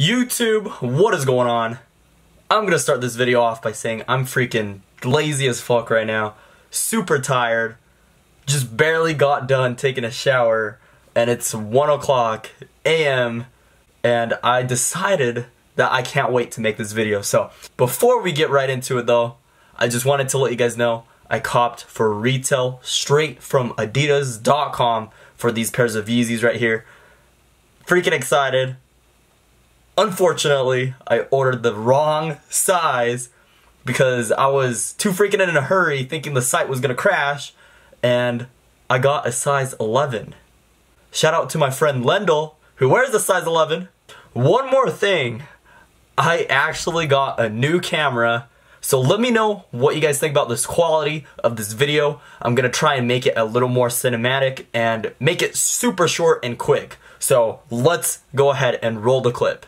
YouTube, what is going on? I'm gonna start this video off by saying I'm freaking lazy as fuck right now. Super tired. Just barely got done taking a shower and it's 1 o'clock a.m. and I decided that I can't wait to make this video. So before we get right into it though, I just wanted to let you guys know I copped for retail straight from adidas.com for these pairs of Yeezys right here. Freaking excited. Unfortunately, I ordered the wrong size because I was too freaking in a hurry thinking the site was gonna crash and I got a size 11. Shout out to my friend Lendl who wears a size 11. One more thing, I actually got a new camera so let me know what you guys think about this quality of this video. I'm gonna try and make it a little more cinematic and make it super short and quick. So let's go ahead and roll the clip.